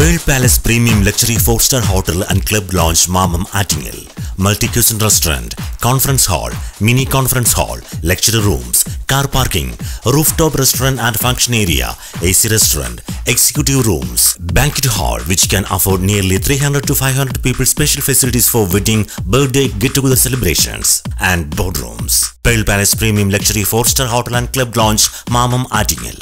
Pearl Palace Premium Luxury 4-star Hotel and Club Lounge Mamam Attingal. Multi-cuisine restaurant, conference hall, mini conference hall, lecture rooms, car parking, rooftop restaurant and function area, AC restaurant, executive rooms, banquet hall which can afford nearly 300 to 500 people special facilities for wedding, birthday, get-together celebrations and boardrooms. Pearl Palace Premium Luxury 4-star Hotel and Club Lounge Mamam Attingal.